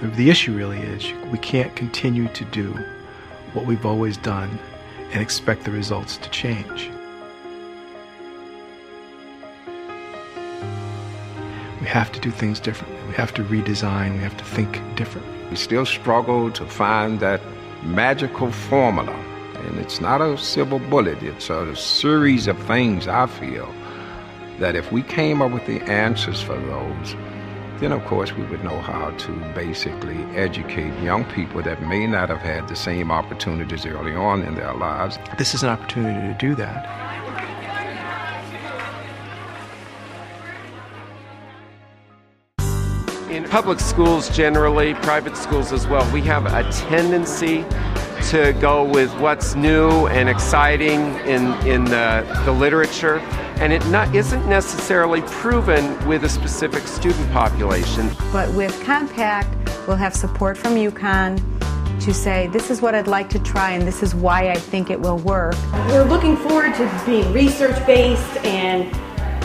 The, the issue really is we can't continue to do what we've always done and expect the results to change. We have to do things differently. We have to redesign. We have to think differently. We still struggle to find that magical formula. And it's not a silver bullet, it's a series of things I feel that if we came up with the answers for those, then of course we would know how to basically educate young people that may not have had the same opportunities early on in their lives. This is an opportunity to do that. In public schools generally, private schools as well, we have a tendency to go with what's new and exciting in, in the, the literature, and it not, isn't necessarily proven with a specific student population. But with CommPACT, we'll have support from UConn to say, this is what I'd like to try and this is why I think it will work. We're looking forward to being research based and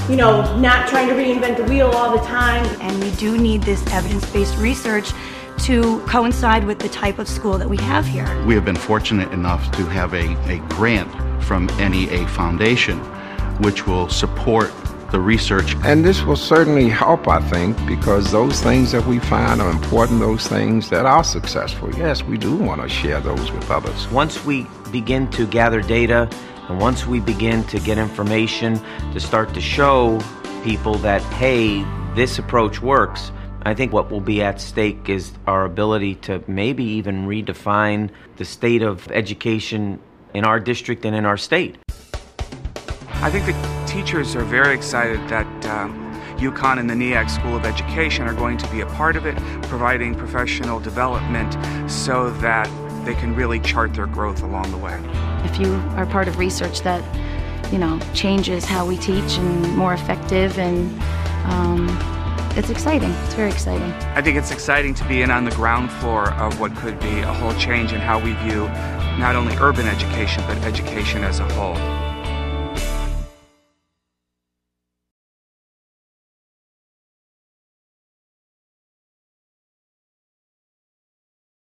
you know, not trying to reinvent the wheel all the time. And we do need this evidence-based research to coincide with the type of school that we have here. We have been fortunate enough to have a, a grant from NEA Foundation, which will support the research. And this will certainly help, I think, because those things that we find are important, those things that are successful, yes, we do want to share those with others. Once we begin to gather data and once we begin to get information to start to show people that, hey, this approach works, I think what will be at stake is our ability to maybe even redefine the state of education in our district and in our state. I think the teachers are very excited that um, UConn and the Neag School of Education are going to be a part of it, providing professional development so that they can really chart their growth along the way. If you are part of research that, you know, changes how we teach and more effective and um, it's exciting. It's very exciting. I think it's exciting to be in on the ground floor of what could be a whole change in how we view not only urban education, but education as a whole.